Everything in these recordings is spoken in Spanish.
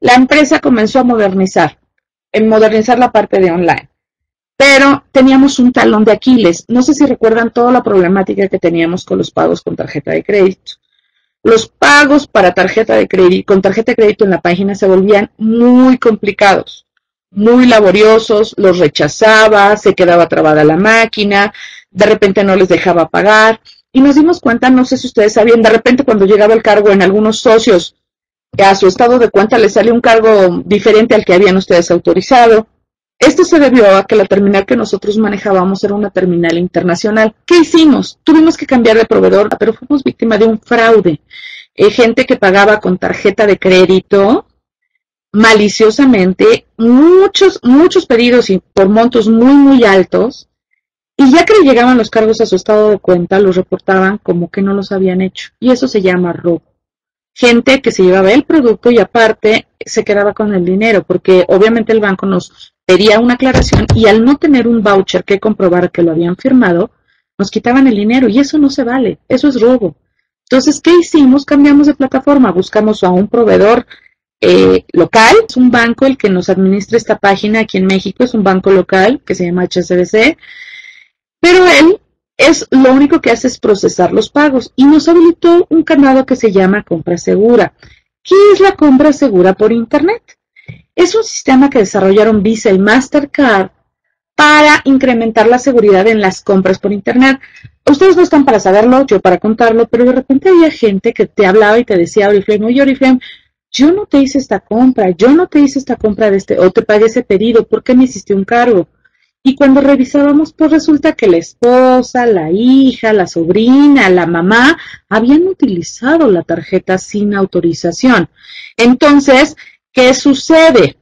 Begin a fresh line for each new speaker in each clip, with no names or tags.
la empresa comenzó a modernizar, en modernizar la parte de online. Pero teníamos un talón de Aquiles. No sé si recuerdan toda la problemática que teníamos con los pagos con tarjeta de crédito. Los pagos para tarjeta de crédito, con tarjeta de crédito en la página se volvían muy complicados, muy laboriosos, los rechazaba, se quedaba trabada la máquina, de repente no les dejaba pagar. Y nos dimos cuenta, no sé si ustedes sabían, de repente cuando llegaba el cargo en algunos socios, a su estado de cuenta le sale un cargo diferente al que habían ustedes autorizado. Esto se debió a que la terminal que nosotros manejábamos era una terminal internacional. ¿Qué hicimos? Tuvimos que cambiar de proveedor, pero fuimos víctima de un fraude. Eh, gente que pagaba con tarjeta de crédito maliciosamente, muchos, muchos pedidos y por montos muy, muy altos. Y ya que le llegaban los cargos a su estado de cuenta, los reportaban como que no los habían hecho. Y eso se llama robo gente que se llevaba el producto y aparte se quedaba con el dinero, porque obviamente el banco nos pedía una aclaración y al no tener un voucher que comprobar que lo habían firmado, nos quitaban el dinero y eso no se vale, eso es robo. Entonces, ¿qué hicimos? Cambiamos de plataforma, buscamos a un proveedor eh, local, es un banco el que nos administra esta página aquí en México, es un banco local que se llama HSBC, pero él es lo único que hace es procesar los pagos y nos habilitó un canal que se llama compra segura. ¿Qué es la compra segura por Internet? Es un sistema que desarrollaron Visa y Mastercard para incrementar la seguridad en las compras por Internet. Ustedes no están para saberlo, yo para contarlo, pero de repente había gente que te hablaba y te decía, Oriflame, oye Oriflame, yo no te hice esta compra, yo no te hice esta compra de este, o te pagué ese pedido, ¿por qué me hiciste un cargo? Y cuando revisábamos, pues resulta que la esposa, la hija, la sobrina, la mamá habían utilizado la tarjeta sin autorización. Entonces, ¿qué sucede?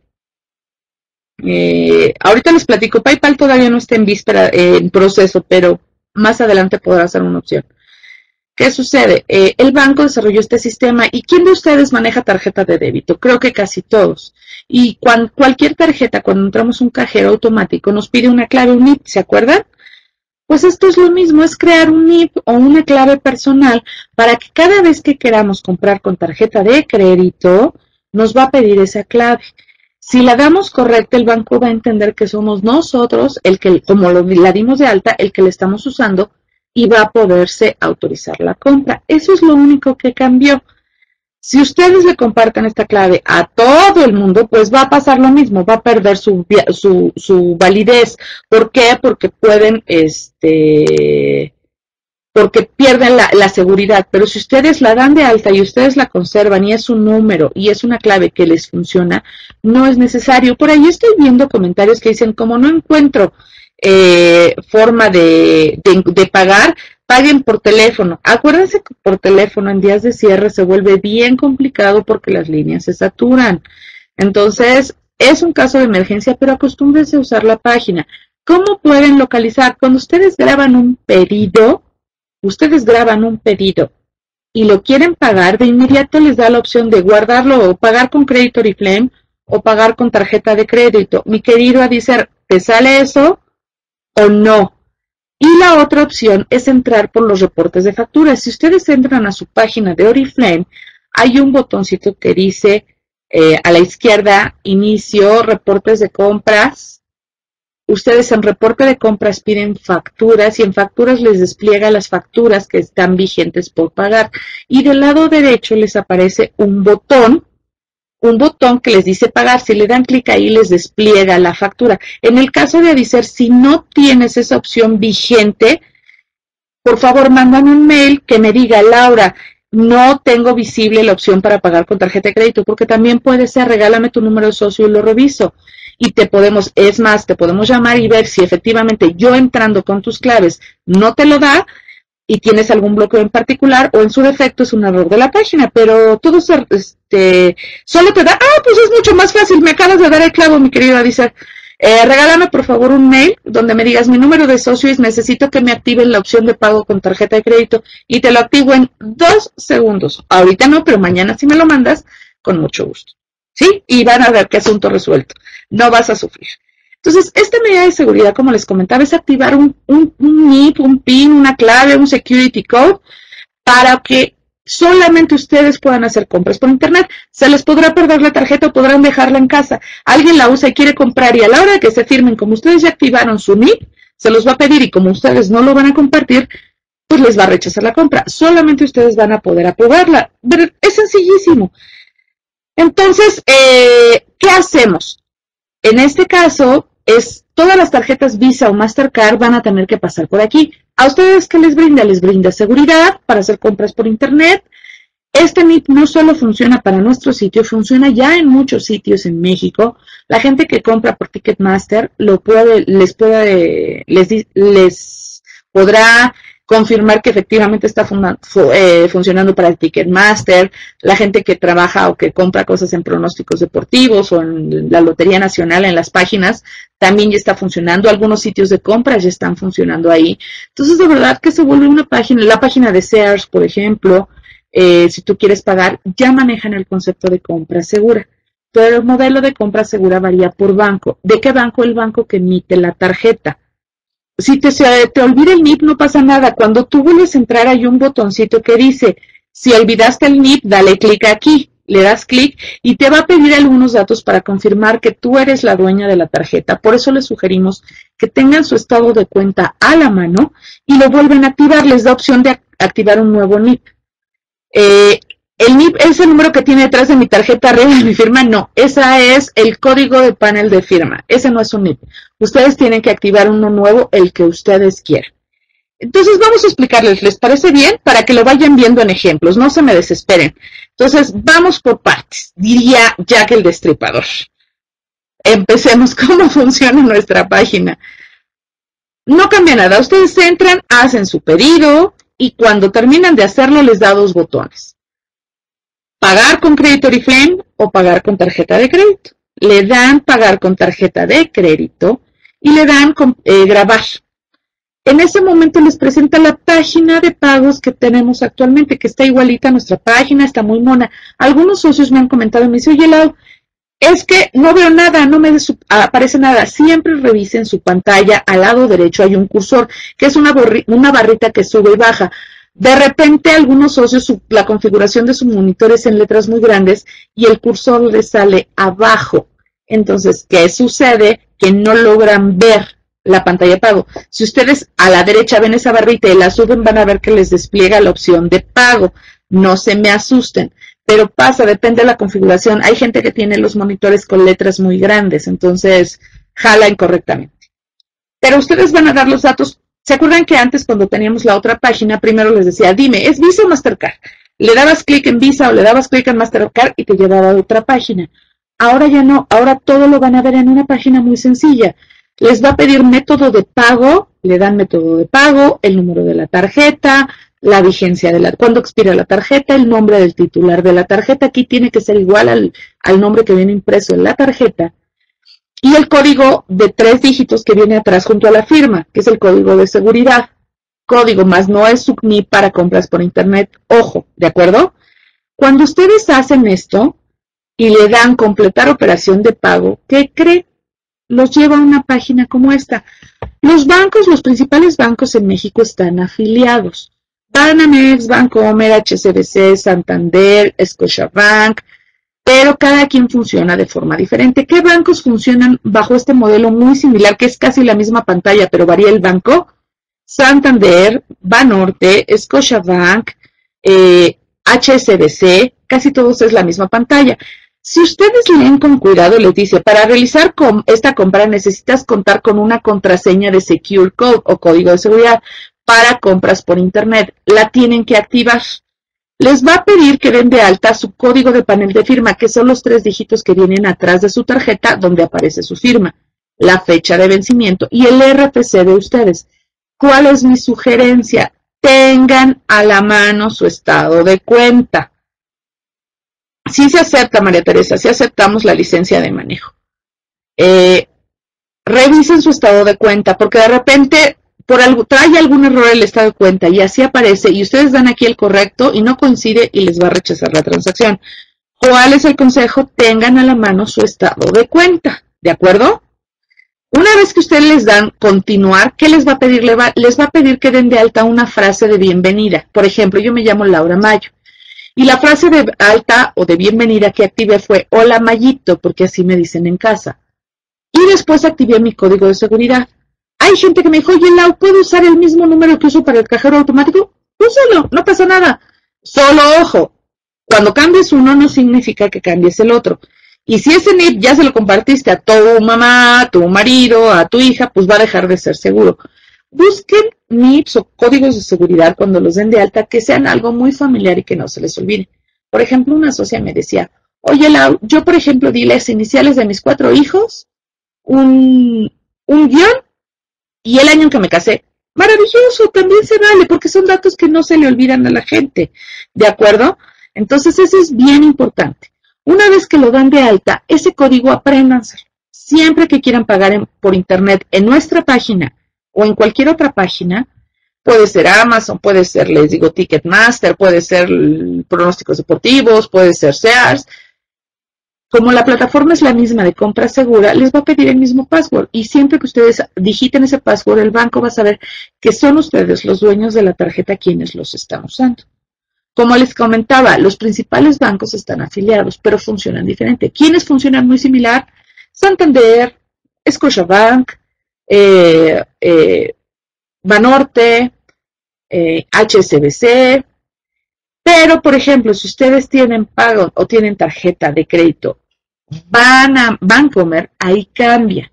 Eh, ahorita les platico, PayPal todavía no está en víspera, en proceso, pero más adelante podrá ser una opción. ¿Qué sucede? Eh, el banco desarrolló este sistema y ¿quién de ustedes maneja tarjeta de débito? Creo que casi todos. Y cuando, cualquier tarjeta, cuando entramos un cajero automático, nos pide una clave, un NIP, ¿se acuerdan? Pues esto es lo mismo, es crear un NIP o una clave personal para que cada vez que queramos comprar con tarjeta de crédito, nos va a pedir esa clave. Si la damos correcta, el banco va a entender que somos nosotros, el que, como lo, la dimos de alta, el que le estamos usando, y va a poderse autorizar la compra. Eso es lo único que cambió. Si ustedes le comparten esta clave a todo el mundo, pues va a pasar lo mismo, va a perder su, su, su validez. ¿Por qué? Porque pueden, este, porque pierden la, seguridad. Pero si ustedes la dan de alta y ustedes la conservan y es un número y es una clave que les funciona, no es necesario. Por ahí estoy viendo comentarios que dicen, como no encuentro eh, forma de, de, pagar, paguen por teléfono. Acuérdense que por teléfono en días de cierre se vuelve bien complicado porque las líneas se saturan. Entonces, es un caso de emergencia, pero acostúmbrense a usar la página. ¿Cómo pueden localizar? Cuando ustedes graban un pedido, ustedes graban un pedido y lo quieren pagar, de inmediato les da la opción de guardarlo o pagar con crédito Oriflame o pagar con tarjeta de crédito. Mi querido Adicer, ¿te sale eso? o no. Y la otra opción es entrar por los reportes de facturas. Si ustedes entran a su página de Oriflame, hay un botoncito que dice eh, a la izquierda, inicio, reportes de compras. Ustedes en reporte de compras piden facturas y en facturas les despliega las facturas que están vigentes por pagar. Y del lado derecho les aparece un botón un botón que les dice pagar. Si le dan clic ahí, les despliega la factura. En el caso de Adicer, si no tienes esa opción vigente, por favor, mándame un mail que me diga, Laura, no tengo visible la opción para pagar con tarjeta de crédito, porque también puede ser, regálame tu número de socio y lo reviso. Y te podemos, es más, te podemos llamar y ver si efectivamente yo entrando con tus claves no te lo da, y tienes algún bloqueo en particular o en su defecto es un error de la página, pero todo se, este, solo te da, ah, pues es mucho más fácil, me acabas de dar el clavo, mi querido dice Eh, regálame por favor un mail donde me digas mi número de socio y necesito que me activen la opción de pago con tarjeta de crédito y te lo activo en dos segundos. Ahorita no, pero mañana si me lo mandas, con mucho gusto. ¿Sí? Y van a ver qué asunto resuelto. No vas a sufrir. Entonces, esta medida de seguridad, como les comentaba, es activar un, un, un NIP, un PIN, una clave, un security code, para que solamente ustedes puedan hacer compras por internet. Se les podrá perder la tarjeta o podrán dejarla en casa. Alguien la usa y quiere comprar y a la hora de que se firmen, como ustedes ya activaron su NIP, se los va a pedir y como ustedes no lo van a compartir, pues les va a rechazar la compra. Solamente ustedes van a poder aprobarla. es sencillísimo. Entonces, eh, ¿qué hacemos? En este caso, es todas las tarjetas Visa o Mastercard van a tener que pasar por aquí. ¿A ustedes qué les brinda? Les brinda seguridad para hacer compras por Internet. Este NIP no solo funciona para nuestro sitio, funciona ya en muchos sitios en México. La gente que compra por Ticketmaster lo puede, les puede, les, les podrá confirmar que efectivamente está eh, funcionando para el Ticketmaster, la gente que trabaja o que compra cosas en pronósticos deportivos o en la Lotería Nacional en las páginas, también ya está funcionando, algunos sitios de compras ya están funcionando ahí. Entonces, de verdad que se vuelve una página, la página de Sears, por ejemplo, eh, si tú quieres pagar, ya manejan el concepto de compra segura. Pero el modelo de compra segura varía por banco. ¿De qué banco? El banco que emite la tarjeta si te, te olvida el NIP, no pasa nada. Cuando tú vuelves a entrar, hay un botoncito que dice, si olvidaste el NIP, dale clic aquí. Le das clic y te va a pedir algunos datos para confirmar que tú eres la dueña de la tarjeta. Por eso les sugerimos que tengan su estado de cuenta a la mano y lo vuelven a activar. Les da opción de activar un nuevo NIP. Eh, el NIP es el número que tiene detrás de mi tarjeta arriba de mi firma. No, esa es el código de panel de firma. Ese no es un NIP. Ustedes tienen que activar uno nuevo, el que ustedes quieran. Entonces vamos a explicarles, ¿les parece bien? Para que lo vayan viendo en ejemplos, no se me desesperen. Entonces vamos por partes, diría Jack el Destripador. Empecemos cómo funciona nuestra página. No cambia nada, ustedes entran, hacen su pedido y cuando terminan de hacerlo les da dos botones pagar con crédito Oriflame o pagar con tarjeta de crédito. Le dan pagar con tarjeta de crédito y le dan eh, grabar. En ese momento les presenta la página de pagos que tenemos actualmente, que está igualita a nuestra página, está muy mona. Algunos socios me han comentado y me dicen, oye, Lau, es que no veo nada, no me aparece nada. Siempre revisen su pantalla, al lado derecho hay un cursor, que es una barrita que sube y baja. De repente algunos socios la configuración de su monitor es en letras muy grandes y el cursor le sale abajo. Entonces, ¿qué sucede? Que no logran ver la pantalla de pago. Si ustedes a la derecha ven esa barrita y la suben, van a ver que les despliega la opción de pago. No se me asusten, pero pasa, depende de la configuración. Hay gente que tiene los monitores con letras muy grandes, entonces jala incorrectamente. Pero ustedes van a dar los datos ¿Se acuerdan que antes cuando teníamos la otra página, primero les decía, dime, ¿es Visa o Mastercard? Le dabas clic en Visa o le dabas clic en Mastercard y te llevaba a otra página. Ahora ya no, ahora todo lo van a ver en una página muy sencilla. Les va a pedir método de pago, le dan método de pago, el número de la tarjeta, la vigencia de la, cuándo expira la tarjeta, el nombre del titular de la tarjeta, aquí tiene que ser igual al, al nombre que viene impreso en la tarjeta y el código de tres dígitos que viene atrás junto a la firma, que es el código de seguridad. Código más no es SUCNI para compras por internet. Ojo, ¿de acuerdo? Cuando ustedes hacen esto y le dan completar operación de pago, ¿qué cree? Los lleva a una página como esta. Los bancos, los principales bancos en México están afiliados. Banamex, Bancomer, HSBC, Santander, Scotiabank, pero cada quien funciona de forma diferente. ¿Qué bancos funcionan bajo este modelo muy similar, que es casi la misma pantalla, pero varía el banco? Santander, Banorte, Scotiabank, eh, HSBC, casi todos es la misma pantalla. Si ustedes leen con cuidado, les dice, para realizar esta compra necesitas contar con una contraseña de Secure Code o código de seguridad para compras por Internet. La tienen que activar les va a pedir que den de alta su código de panel de firma, que son los tres dígitos que vienen atrás de su tarjeta donde aparece su firma, la fecha de vencimiento y el RFC de ustedes. ¿Cuál es mi sugerencia? Tengan a la mano su estado de cuenta. Si se acepta, María Teresa, si aceptamos la licencia de manejo. Eh, revisen su estado de cuenta, porque de repente trae algún error el estado de cuenta y así aparece y ustedes dan aquí el correcto y no coincide y les va a rechazar la transacción. ¿Cuál es el consejo? Tengan a la mano su estado de cuenta, ¿de acuerdo? Una vez que ustedes les dan continuar, ¿qué les va a pedir? Les va a pedir que den de alta una frase de bienvenida. Por ejemplo, yo me llamo Laura Mayo. Y la frase de alta o de bienvenida que activé fue hola Mayito, porque así me dicen en casa. Y después activé mi código de seguridad. Hay gente que me dijo, oye Lau, ¿puedo usar el mismo número que uso para el cajero automático? Úsalo, no pasa nada. Solo ojo, cuando cambies uno no significa que cambies el otro. Y si ese NIP ya se lo compartiste a tu mamá, a tu marido, a tu hija, pues va a dejar de ser seguro. Busquen NIPs o códigos de seguridad cuando los den de alta que sean algo muy familiar y que no se les olvide. Por ejemplo, una socia me decía, oye Lau, yo por ejemplo di las iniciales de mis cuatro hijos, un, un guion y el año en que me casé. Maravilloso, también se vale porque son datos que no se le olvidan a la gente. ¿De acuerdo? Entonces eso es bien importante. Una vez que lo dan de alta, ese código apréndanselo. Siempre que quieran pagar por internet en nuestra página o en cualquier otra página, puede ser Amazon, puede ser, les digo, Ticketmaster, puede ser pronósticos deportivos, puede ser Sears. Como la plataforma es la misma de compra segura, les va a pedir el mismo password y siempre que ustedes digiten ese password, el banco va a saber que son ustedes los dueños de la tarjeta quienes los están usando. Como les comentaba, los principales bancos están afiliados, pero funcionan diferente. ¿Quiénes funcionan muy similar? Santander, Scotiabank, eh, eh, Banorte, eh, HSBC. Pero, por ejemplo, si ustedes tienen pago o tienen tarjeta de crédito, van a Bancomer, ahí cambia.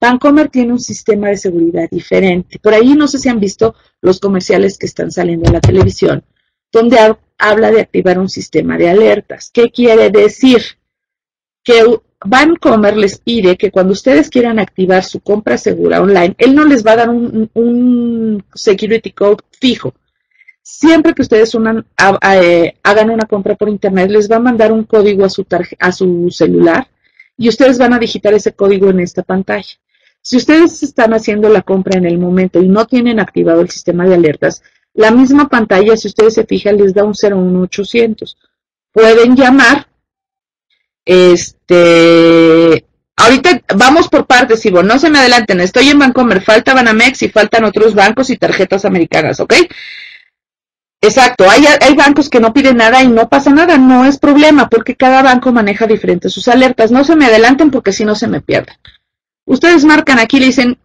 Bancomer tiene un sistema de seguridad diferente. Por ahí no sé si han visto los comerciales que están saliendo en la televisión donde habla de activar un sistema de alertas. ¿Qué quiere decir? Que Bancomer les pide que cuando ustedes quieran activar su compra segura online, él no les va a dar un, security code fijo. Siempre que ustedes eh, hagan una compra por internet, les va a mandar un código a su, a su celular y ustedes van a digitar ese código en esta pantalla. Si ustedes están haciendo la compra en el momento y no tienen activado el sistema de alertas, la misma pantalla, si ustedes se fijan, les da un 01800. Pueden llamar. Este, ahorita vamos por partes, Ivo, no se me adelanten. Estoy en Bancomer, falta Banamex y faltan otros bancos y tarjetas americanas, ¿ok? Exacto, hay, bancos que no piden nada y no pasa nada, no es problema, porque cada banco maneja diferentes sus alertas. No se me adelanten porque si no se me pierden. Ustedes marcan aquí, le dicen,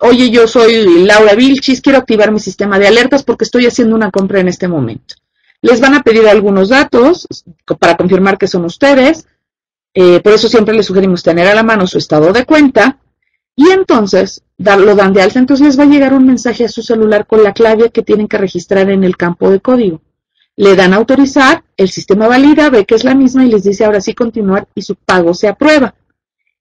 oye, yo soy Laura Vilchis, quiero activar mi sistema de alertas porque estoy haciendo una compra en este momento. Les van a pedir algunos datos para confirmar que son ustedes. Eh, por eso siempre les sugerimos tener a la mano su estado de cuenta. Y entonces lo dan de alta. Entonces les va a llegar un mensaje a su celular con la clave que tienen que registrar en el campo de código. Le dan a autorizar, el sistema valida, ve que es la misma y les dice ahora sí continuar y su pago se aprueba.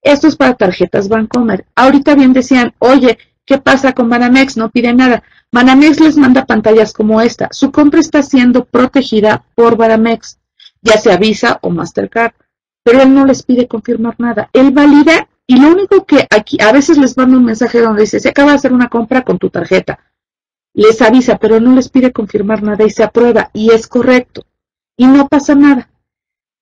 Esto es para tarjetas Bancomer. Ahorita bien decían, oye, ¿qué pasa con Banamex? No pide nada. Banamex les manda pantallas como esta. Su compra está siendo protegida por Banamex, ya sea Visa o Mastercard. Pero él no les pide confirmar nada. Él valida y lo único que aquí, a veces les manda un mensaje donde dice, se acaba de hacer una compra con tu tarjeta. Les avisa, pero no les pide confirmar nada y se aprueba y es correcto. Y no pasa nada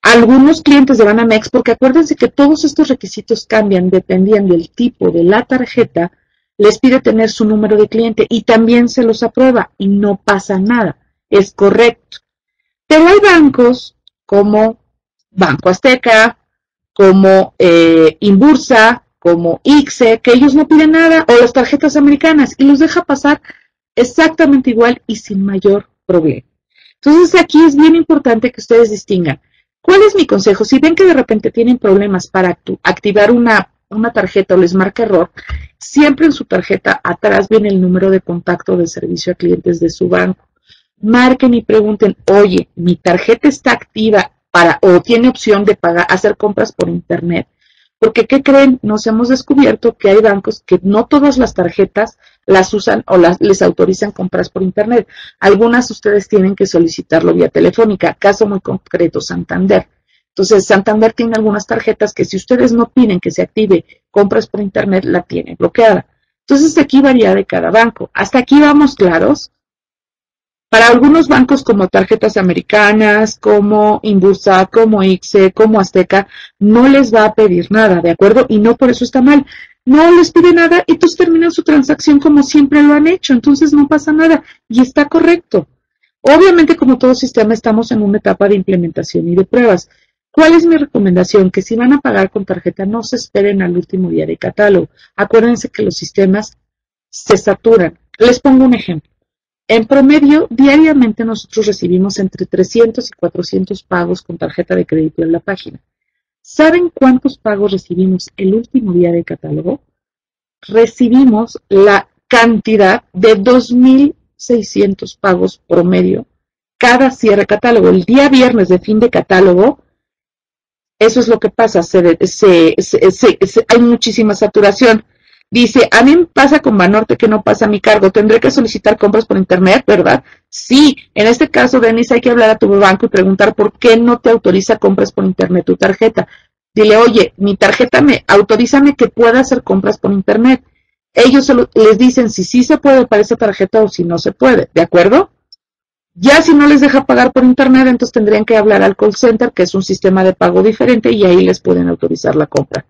algunos clientes de Banamex, porque acuérdense que todos estos requisitos cambian dependiendo del tipo de la tarjeta, les pide tener su número de cliente y también se los aprueba y no pasa nada, es correcto. Pero hay bancos como Banco Azteca, como eh, Inbursa, como ICSE, que ellos no piden nada, o las tarjetas americanas, y los deja pasar exactamente igual y sin mayor problema. Entonces aquí es bien importante que ustedes distingan ¿Cuál es mi consejo? Si ven que de repente tienen problemas para activar una, una tarjeta o les marca error, siempre en su tarjeta atrás viene el número de contacto de servicio a clientes de su banco. Marquen y pregunten, oye, mi tarjeta está activa para o tiene opción de pagar, hacer compras por internet. Porque, ¿qué creen? Nos hemos descubierto que hay bancos que no todas las tarjetas las usan o las, les autorizan compras por Internet. Algunas ustedes tienen que solicitarlo vía telefónica. Caso muy concreto, Santander. Entonces, Santander tiene algunas tarjetas que si ustedes no piden que se active compras por Internet, la tienen bloqueada. Entonces, aquí varía de cada banco. Hasta aquí vamos claros. Para algunos bancos como tarjetas americanas, como Inbursa, como ICSE, como Azteca, no les va a pedir nada, ¿de acuerdo? Y no por eso está mal. No les pide nada y todos terminan su transacción como siempre lo han hecho, entonces no pasa nada y está correcto. Obviamente, como todo sistema, estamos en una etapa de implementación y de pruebas. ¿Cuál es mi recomendación? Que si van a pagar con tarjeta, no se esperen al último día de catálogo. Acuérdense que los sistemas se saturan. Les pongo un ejemplo. En promedio, diariamente nosotros recibimos entre 300 y 400 pagos con tarjeta de crédito en la página. ¿Saben cuántos pagos recibimos el último día de catálogo? Recibimos la cantidad de 2.600 pagos promedio cada cierre catálogo. El día viernes de fin de catálogo, eso es lo que pasa, hay muchísima saturación. Dice, a mí me pasa con Banorte que no pasa mi cargo, tendré que solicitar compras por internet, ¿verdad? Sí, en este caso, Denis, hay que hablar a tu banco y preguntar por qué no te autoriza compras por internet tu tarjeta. Dile, oye, mi tarjeta me, autorízame que pueda hacer compras por internet. Ellos les dicen si sí se puede para esa tarjeta o si no se puede, ¿de acuerdo? Ya si no les deja pagar por internet, entonces tendrían que hablar al call center, que es un sistema de pago diferente, y ahí les pueden autorizar la compra.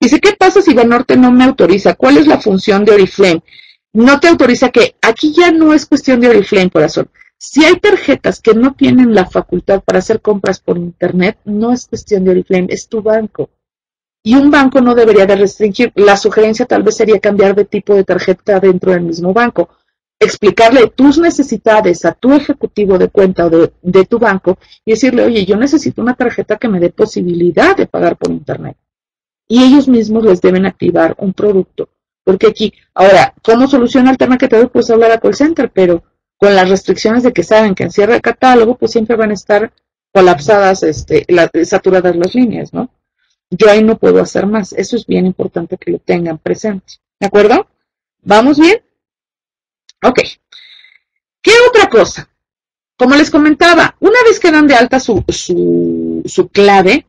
Dice, ¿qué pasa si Banorte no me autoriza? ¿Cuál es la función de Oriflame? No te autoriza que aquí ya no es cuestión de Oriflame, corazón. Si hay tarjetas que no tienen la facultad para hacer compras por internet, no es cuestión de Oriflame, es tu banco. Y un banco no debería de restringir. La sugerencia tal vez sería cambiar de tipo de tarjeta dentro del mismo banco. Explicarle tus necesidades a tu ejecutivo de cuenta o de, de tu banco y decirle, oye, yo necesito una tarjeta que me dé posibilidad de pagar por internet y ellos mismos les deben activar un producto. Porque aquí, ahora, ¿cómo soluciona el tema que te doy? Pues hablar a call center, pero con las restricciones de que saben que en cierre de catálogo, pues siempre van a estar colapsadas, este, saturadas las líneas, ¿no? Yo ahí no puedo hacer más. Eso es bien importante que lo tengan presente. ¿De acuerdo? ¿Vamos bien? Ok. ¿Qué otra cosa? Como les comentaba, una vez que dan de alta su, su, su clave,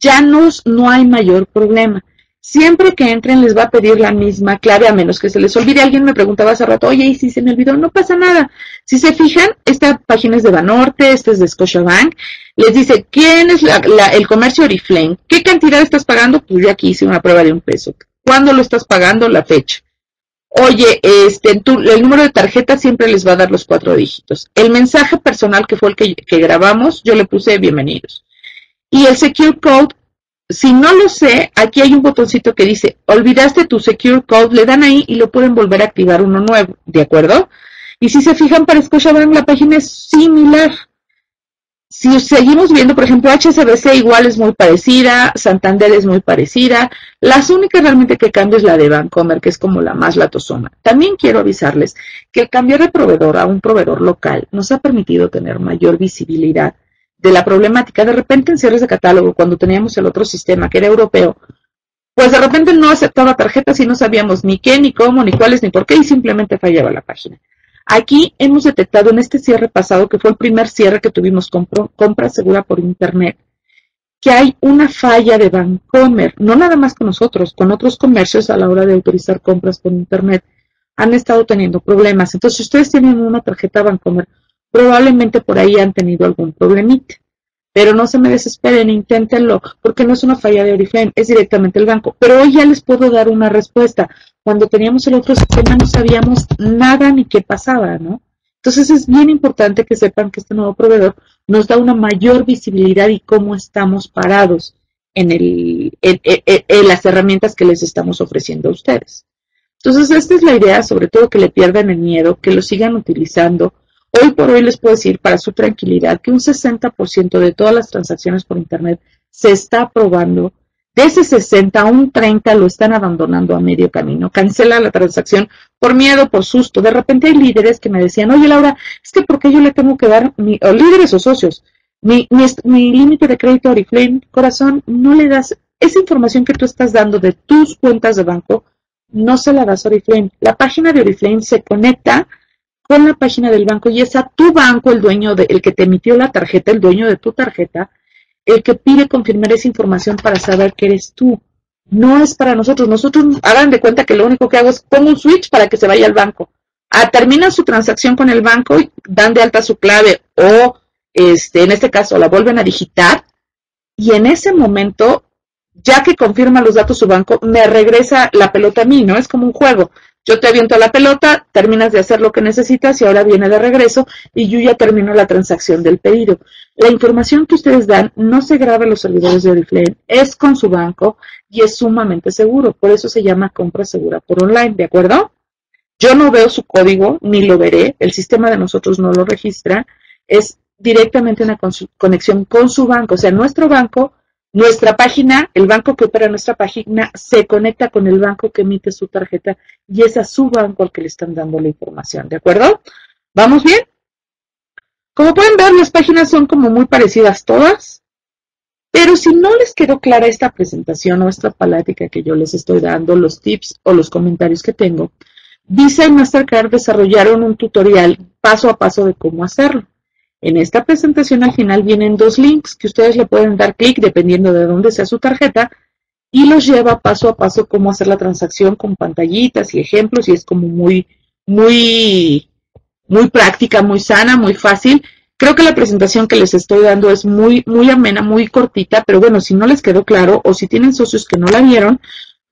ya no, hay mayor problema. Siempre que entren les va a pedir la misma clave, a menos que se les olvide. Alguien me preguntaba hace rato, oye, y si se me olvidó, no pasa nada. Si se fijan, esta página es de Banorte, esta es de Scotiabank. Les dice, ¿quién es el comercio Oriflame? ¿Qué cantidad estás pagando? Pues yo aquí hice una prueba de un peso. ¿Cuándo lo estás pagando? La fecha. Oye, este, el número de tarjeta siempre les va a dar los cuatro dígitos. El mensaje personal que fue el que, que grabamos, yo le puse bienvenidos. Y el Secure Code, si no lo sé, aquí hay un botoncito que dice, olvidaste tu Secure Code, le dan ahí y lo pueden volver a activar uno nuevo, ¿de acuerdo? Y si se fijan para Scotiabank, la página es similar. Si seguimos viendo, por ejemplo, HSBC igual es muy parecida, Santander es muy parecida. Las únicas realmente que cambia es la de Bancomer, que es como la más latosoma. También quiero avisarles que el cambiar de proveedor a un proveedor local nos ha permitido tener mayor visibilidad de la problemática. De repente en cierres de catálogo, cuando teníamos el otro sistema que era europeo, pues de repente no aceptaba tarjetas y no sabíamos ni qué, ni cómo, ni cuáles, ni por qué, y simplemente fallaba la página. Aquí hemos detectado en este cierre pasado, que fue el primer cierre que tuvimos compra segura por Internet, que hay una falla de Bancomer, no nada más con nosotros, con otros comercios a la hora de autorizar compras por Internet, han estado teniendo problemas. Entonces, si ustedes tienen una tarjeta Bancomer, probablemente por ahí han tenido algún problemita. Pero no se me desesperen, inténtenlo, porque no es una falla de Oriflame, es directamente el banco. Pero hoy ya les puedo dar una respuesta. Cuando teníamos el otro sistema no sabíamos nada ni qué pasaba, ¿no? Entonces es bien importante que sepan que este nuevo proveedor nos da una mayor visibilidad y cómo estamos parados en, el, en las herramientas que les estamos ofreciendo a ustedes. Entonces, esta es la idea, sobre todo que le pierdan el miedo, que lo sigan utilizando, Hoy por hoy les puedo decir para su tranquilidad que un 60% de todas las transacciones por Internet se está aprobando. De ese 60, un 30 lo están abandonando a medio camino. Cancela la transacción por miedo, por susto. De repente hay líderes que me decían, oye Laura, es que ¿por qué yo le tengo que dar, mi, o líderes o socios, mi, mi, límite de crédito a Oriflame, corazón, no le das esa información que tú estás dando de tus cuentas de banco, no se la das a Oriflame. La página de Oriflame se conecta con la página del banco y es a tu banco el dueño de, el que te emitió la tarjeta, el dueño de tu tarjeta, el que pide confirmar esa información para saber que eres tú. No es para nosotros. Nosotros hagan de cuenta que lo único que hago es pongo un switch para que se vaya al banco. Ah, terminan su transacción con el banco y dan de alta su clave o este, en este caso la vuelven a digitar y en ese momento, ya que confirma los datos su banco, me regresa la pelota a mí, ¿no? Es como un juego. Yo te aviento la pelota, terminas de hacer lo que necesitas y ahora viene de regreso y yo ya termino la transacción del pedido. La información que ustedes dan no se graba en los servidores de Oriflame, es con su banco y es sumamente seguro. Por eso se llama compra segura por online, ¿de acuerdo? Yo no veo su código ni lo veré, el sistema de nosotros no lo registra, es directamente una conexión con su banco, o sea, nuestro banco nuestra página, el banco que opera nuestra página, se conecta con el banco que emite su tarjeta y es a su banco al que le están dando la información, ¿de acuerdo? ¿Vamos bien? Como pueden ver, las páginas son como muy parecidas todas, pero si no les quedó clara esta presentación o esta plática que yo les estoy dando, los tips o los comentarios que tengo, Visa y Mastercard desarrollaron un tutorial paso a paso de cómo hacerlo. En esta presentación al final vienen dos links que ustedes le pueden dar clic dependiendo de dónde sea su tarjeta y los lleva paso a paso cómo hacer la transacción con pantallitas y ejemplos y es como muy, muy, muy práctica, muy sana, muy fácil. Creo que la presentación que les estoy dando es muy, muy amena, muy cortita, pero bueno, si no les quedó claro o si tienen socios que no la vieron,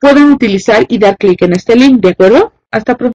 pueden utilizar y dar clic en este link, ¿de acuerdo? Hasta pronto.